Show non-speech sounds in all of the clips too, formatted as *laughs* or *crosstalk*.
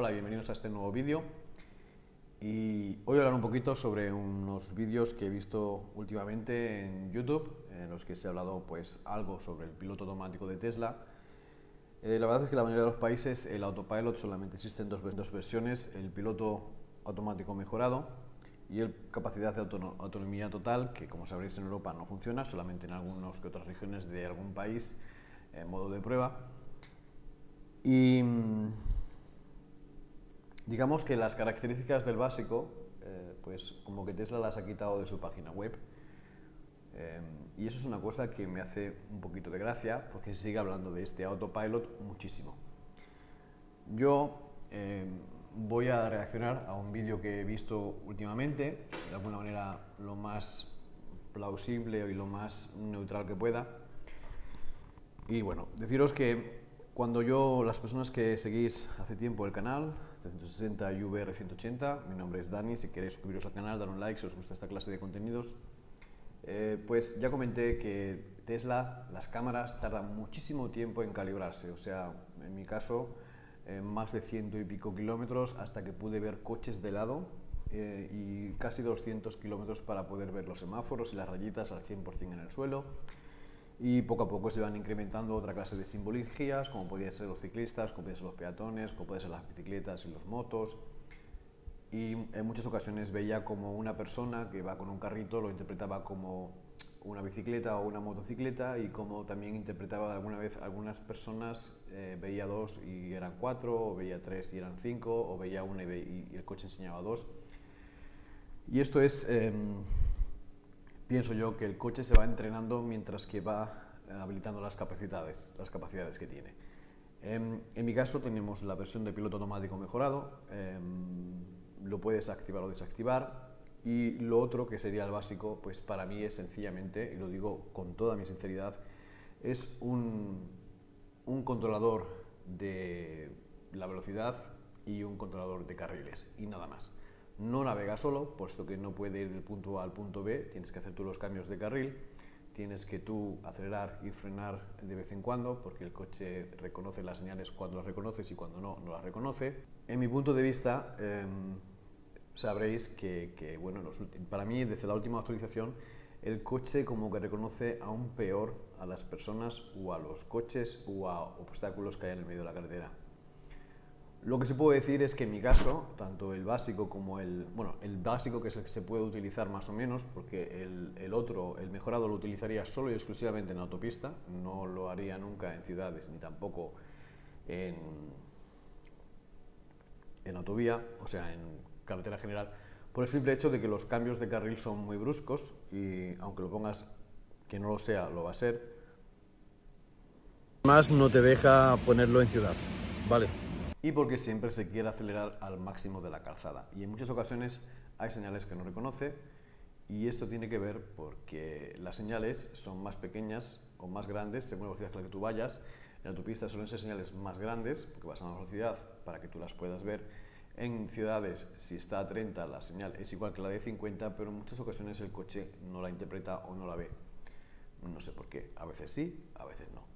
Hola, bienvenidos a este nuevo vídeo. Y hoy voy a hablar un poquito sobre unos vídeos que he visto últimamente en YouTube, en los que se ha hablado pues algo sobre el piloto automático de Tesla. Eh, la verdad es que en la mayoría de los países el autopilot solamente existen dos, dos versiones, el piloto automático mejorado y el capacidad de autonomía total, que como sabréis en Europa no funciona, solamente en algunas que otras regiones de algún país en modo de prueba. Y mm, digamos que las características del básico, eh, pues como que Tesla las ha quitado de su página web. Eh, y eso es una cosa que me hace un poquito de gracia, porque se sigue hablando de este autopilot muchísimo. Yo eh, voy a reaccionar a un vídeo que he visto últimamente, de alguna manera lo más plausible y lo más neutral que pueda. Y bueno, deciros que cuando yo, las personas que seguís hace tiempo el canal, 360 y VR180, mi nombre es Dani, si queréis suscribiros al canal, dar un like si os gusta esta clase de contenidos, eh, pues ya comenté que Tesla, las cámaras tardan muchísimo tiempo en calibrarse, o sea, en mi caso, eh, más de ciento y pico kilómetros hasta que pude ver coches de lado eh, y casi 200 kilómetros para poder ver los semáforos y las rayitas al 100% en el suelo y poco a poco se van incrementando otra clase de simbologías, como podían ser los ciclistas, como podían ser los peatones, como pueden ser las bicicletas y los motos. Y en muchas ocasiones veía como una persona que va con un carrito lo interpretaba como una bicicleta o una motocicleta y como también interpretaba alguna vez algunas personas eh, veía dos y eran cuatro, o veía tres y eran cinco, o veía una y, el coche enseñaba dos. Y esto es... Em, pienso yo que el coche se va entrenando mientras que va eh, habilitando las capacidades, las capacidades que tiene. En, mi caso tenemos la versión de piloto automático mejorado, em, lo puedes activar o desactivar y lo otro que sería el básico, pues para mí es sencillamente, y lo digo con toda mi sinceridad, es un, un controlador de la velocidad y un controlador de carriles y nada más no navega solo, puesto que no puede ir del punto A al punto B, tienes que hacer tú los cambios de carril, tienes que tú acelerar y frenar de vez en cuando, porque el coche reconoce las señales cuando las reconoces y cuando no, no las reconoce. En mi punto de vista, em, sabréis que, bueno, para mí, desde la última actualización, el coche como que reconoce aún peor a las personas o a los coches o a obstáculos que hay en el medio de la carretera. Lo que se puede decir es que en mi caso, tanto el básico como el, bueno, el básico que se puede utilizar más o menos, porque el, el, otro, el mejorado lo utilizaría solo y exclusivamente en autopista, no lo haría nunca en ciudades ni tampoco en, en autovía, o sea, en carretera general, por el simple hecho de que los cambios de carril son muy bruscos y aunque lo pongas que no lo sea, lo va a ser. Más no te deja ponerlo en ciudad, ¿vale? Y porque siempre se quiere acelerar al máximo de la calzada. Y en muchas ocasiones hay señales que no reconoce y esto tiene que ver porque las señales son más pequeñas o más grandes según la velocidad a la que tú vayas. En la autopista suelen ser señales más grandes porque vas a una velocidad para que tú las puedas ver. En ciudades, si está a 30, la señal es igual que la de 50, pero en muchas ocasiones el coche no la interpreta o no la ve. No sé por qué. A veces sí, a veces no.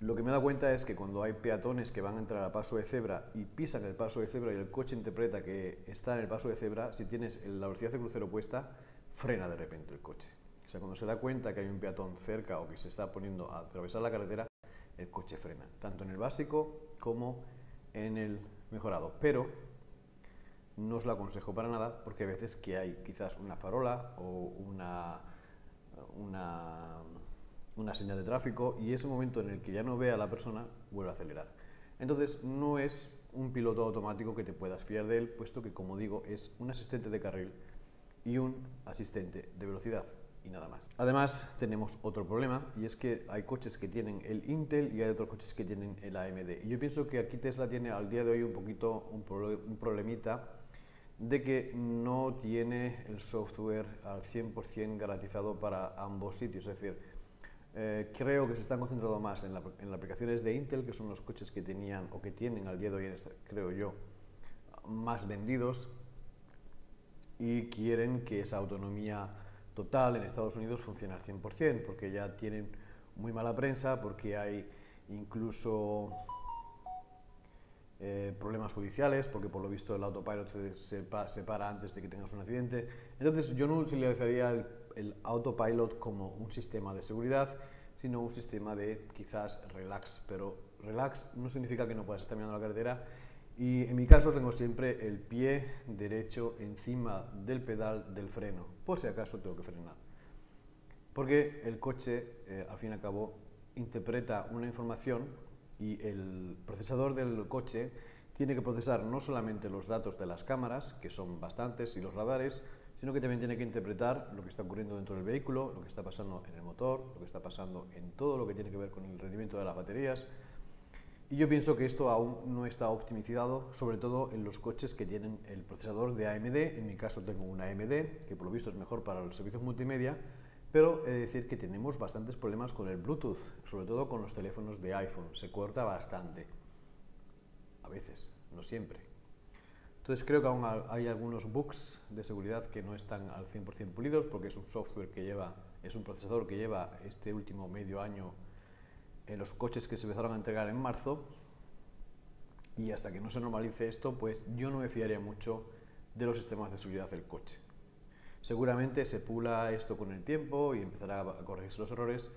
Lo que me he dado cuenta es que cuando hay peatones que van a entrar al paso de cebra y pisan el paso de cebra y el coche interpreta que está en el paso de cebra, si tienes la velocidad de crucero puesta, frena de repente el coche. O sea, cuando se da cuenta que hay un peatón cerca o que se está poniendo a atravesar la carretera, el coche frena, tanto en el básico como en el mejorado. Pero no os lo aconsejo para nada porque hay veces que hay quizás una farola o una, una una señal de tráfico y ese momento en el que ya no ve a la persona, vuelve a acelerar. Entonces no es un piloto automático que te puedas fiar de él, puesto que, como digo, es un asistente de carril y un asistente de velocidad y nada más. Además, tenemos otro problema y es que hay coches que tienen el Intel y hay otros coches que tienen el AMD. Y yo pienso que aquí Tesla tiene al día de hoy un poquito un, problemita de que no tiene el software al 100% garantizado para ambos sitios, es decir, eh, creo que se están concentrando más en, las aplicaciones de Intel, que son los coches que tenían o que tienen al día de hoy, creo yo, más vendidos y quieren que esa autonomía total en Estados Unidos funcione al 100%, porque ya tienen muy mala prensa, porque hay incluso eh, problemas judiciales, porque por lo visto el autopilot se, se, para antes de que tengas un accidente. Entonces yo no utilizaría el, el, autopilot como un sistema de seguridad, sino un sistema de quizás relax, pero relax no significa que no puedas estar mirando la carretera y en mi caso tengo siempre el pie derecho encima del pedal del freno, por si acaso tengo que frenar. Porque el coche, eh, al fin y al cabo, interpreta una información y el procesador del coche tiene que procesar no solamente los datos de las cámaras, que son bastantes, y los radares, sino que también tiene que interpretar lo que está ocurriendo dentro del vehículo, lo que está pasando en el motor, lo que está pasando en todo lo que tiene que ver con el rendimiento de las baterías. Y yo pienso que esto aún no está optimizado, sobre todo en los coches que tienen el procesador de AMD. En mi caso tengo una AMD, que por lo visto es mejor para los servicios multimedia, pero he de decir que tenemos bastantes problemas con el Bluetooth, sobre todo con los teléfonos de iPhone. Se corta bastante. A veces, no siempre. Entonces creo que aún hay algunos bugs de seguridad que no están al 100% pulidos porque es un software que lleva, es un procesador que lleva este último medio año en los coches que se empezaron a entregar en marzo y hasta que no se normalice esto, pues yo no me fiaría mucho de los sistemas de seguridad del coche. Seguramente se pula esto con el tiempo y empezará a corregirse los errores,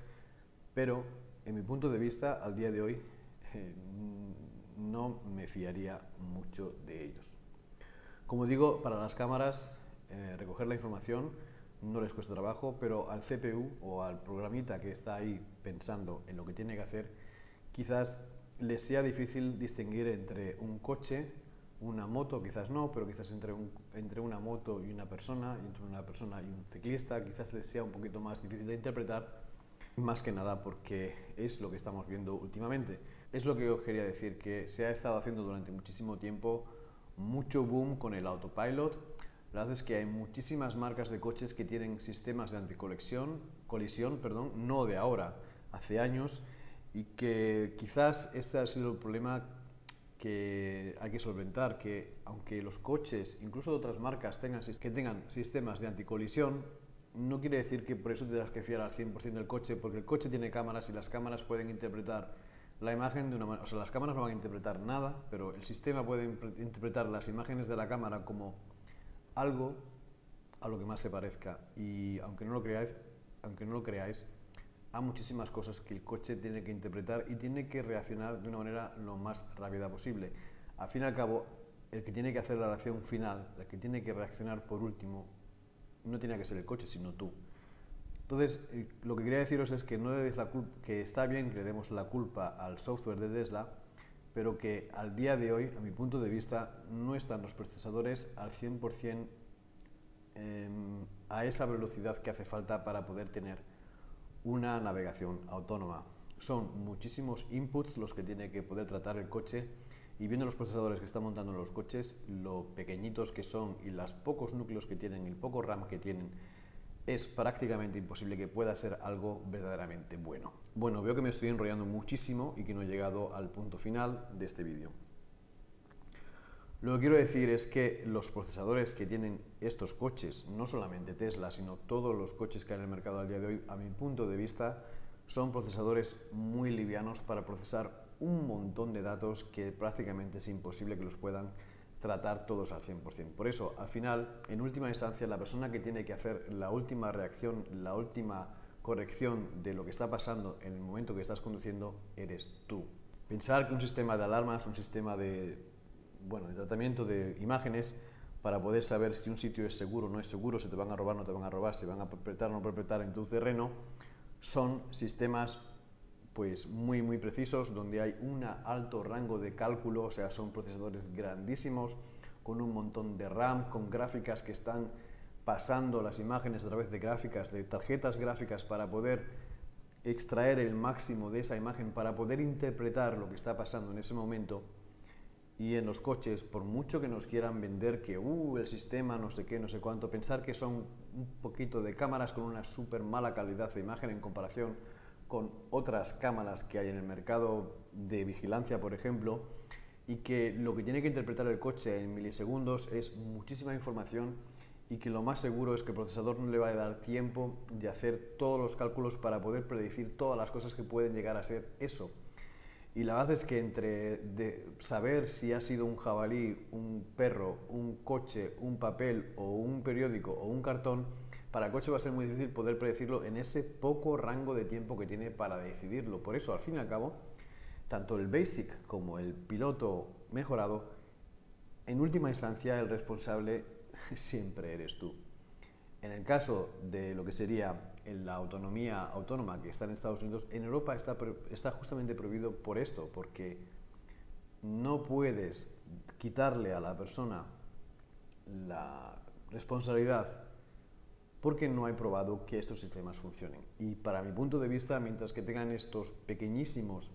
pero en mi punto de vista, al día de hoy, eh, no me fiaría mucho de ellos. Como digo, para las cámaras, eh, recoger la información no les cuesta trabajo, pero al CPU o al programita que está ahí pensando en lo que tiene que hacer, quizás les sea difícil distinguir entre un coche una moto, quizás no, pero quizás entre, entre una moto y una persona, entre una persona y un ciclista, quizás les sea un poquito más difícil de interpretar, más que nada porque es lo que estamos viendo últimamente. Es lo que yo quería decir, que se ha estado haciendo durante muchísimo tiempo mucho boom con el autopilot. La verdad es que hay muchísimas marcas de coches que tienen sistemas de anticolisión, colisión, perdón, no de ahora, hace años, y que quizás este ha sido el problema que hay que solventar, que aunque los coches, incluso de otras marcas, tengan, que tengan sistemas de anticolisión, no quiere decir que por eso te que fiar al 100% del coche, porque el coche tiene cámaras y las cámaras pueden interpretar la imagen de una manera, o sea, las cámaras no van a interpretar nada, pero el sistema puede interpretar las imágenes de la cámara como algo a lo que más se parezca. Y aunque no lo creáis, aunque no lo creáis, hay muchísimas cosas que el coche tiene que interpretar y tiene que reaccionar de una manera lo más rápida posible. Al fin y al cabo, el que tiene que hacer la reacción final, el que tiene que reaccionar por último, no tiene que ser el coche, sino tú. Entonces, eh, lo que quería deciros es que, no le la que está bien que le demos la culpa al software de Tesla, pero que al día de hoy, a mi punto de vista, no están los procesadores al 100% em, a esa velocidad que hace falta para poder tener una navegación autónoma. Son muchísimos inputs los que tiene que poder tratar el coche y viendo los procesadores que están montando los coches, lo pequeñitos que son y los pocos núcleos que tienen, el poco RAM que tienen, es prácticamente imposible que pueda ser algo verdaderamente bueno. Bueno, veo que me estoy enrollando muchísimo y que no he llegado al punto final de este vídeo. Lo que quiero decir es que los procesadores que tienen estos coches, no solamente Tesla, sino todos los coches que hay en el mercado al día de hoy, a mi punto de vista, son procesadores muy livianos para procesar un montón de datos que prácticamente es imposible que los puedan tratar todos al 100%. Por eso, al final, en última instancia, la persona que tiene que hacer la última reacción, la última corrección de lo que está pasando en el momento que estás conduciendo, eres tú. Pensar que un sistema de alarmas, un sistema de bueno, de tratamiento de imágenes para poder saber si un sitio es seguro o no es seguro, si te van a robar o no te van a robar, si van a perpetrar o no perpetrar en tu terreno, son sistemas pues muy muy precisos donde hay un alto rango de cálculo, o sea, son procesadores grandísimos con un montón de RAM, con gráficas que están pasando las imágenes a través de gráficas, de tarjetas gráficas para poder extraer el máximo de esa imagen, para poder interpretar lo que está pasando en ese momento y en los coches, por mucho que nos quieran vender que uh, el sistema no sé qué, no sé cuánto, pensar que son un poquito de cámaras con una súper mala calidad de imagen en comparación con otras cámaras que hay en el mercado de vigilancia, por ejemplo, y que lo que tiene que interpretar el coche en milisegundos es muchísima información y que lo más seguro es que el procesador no le va a dar tiempo de hacer todos los cálculos para poder predecir todas las cosas que pueden llegar a ser eso Y la verdad es que entre saber si ha sido un jabalí, un perro, un coche, un papel o un periódico o un cartón, para el coche va a ser muy difícil poder predecirlo en ese poco rango de tiempo que tiene para decidirlo. Por eso, al fin y al cabo, tanto el Basic como el piloto mejorado, en última instancia el responsable *laughs* siempre eres tú. En el caso de lo que sería la autonomía autónoma que está en Estados Unidos, en Europa está, está justamente prohibido por esto, porque no puedes quitarle a la persona la responsabilidad porque no hay probado que estos sistemas funcionen. Y para mi punto de vista, mientras que tengan estos pequeñísimos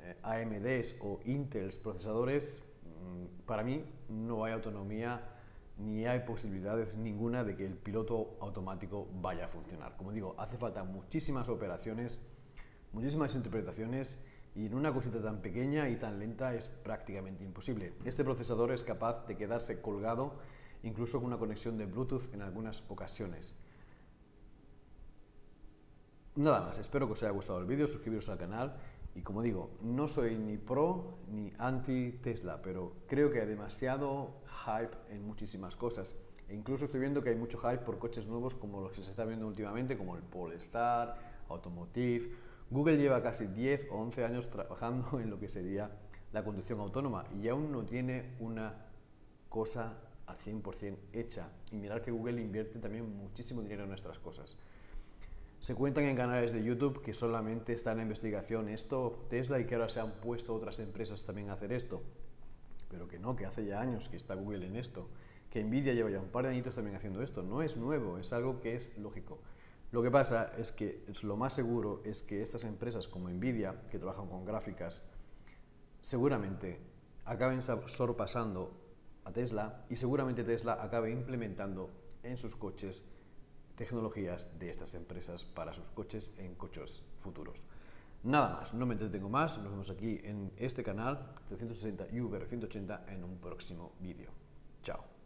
eh, AMDs o Intels procesadores, mm, para mí no hay autonomía ni hay posibilidades ninguna de que el piloto automático vaya a funcionar. Como digo, hace falta muchísimas operaciones, muchísimas interpretaciones y en una cosita tan pequeña y tan lenta es prácticamente imposible. Este procesador es capaz de quedarse colgado incluso con una conexión de Bluetooth en algunas ocasiones. Nada más, espero que os haya gustado el vídeo, suscribiros al canal y como digo, no soy ni pro ni anti Tesla, pero creo que hay demasiado hype en muchísimas cosas. E incluso estoy viendo que hay mucho hype por coches nuevos como los que se está viendo últimamente, como el Polestar, Automotive. Google lleva casi 10 o 11 años trabajando *laughs* en lo que sería la conducción autónoma y aún no tiene una cosa al 100% hecha. Y mirar que Google invierte también muchísimo dinero en nuestras cosas. Se cuentan en canales de YouTube que solamente está en investigación esto, Tesla, y que ahora se han puesto otras empresas también a hacer esto. Pero que no, que hace ya años que está Google en esto. Que Nvidia lleva ya un par de añitos también haciendo esto. No es nuevo, es algo que es lógico. Lo que pasa es que lo más seguro es que estas empresas como Nvidia, que trabajan con gráficas, seguramente acaben sorpasando a Tesla y seguramente Tesla acabe implementando en sus coches tecnologías de estas empresas para sus coches en coches futuros. Nada más, no me entretengo más, nos vemos aquí en este canal 360 y 180 en un próximo vídeo. Chao.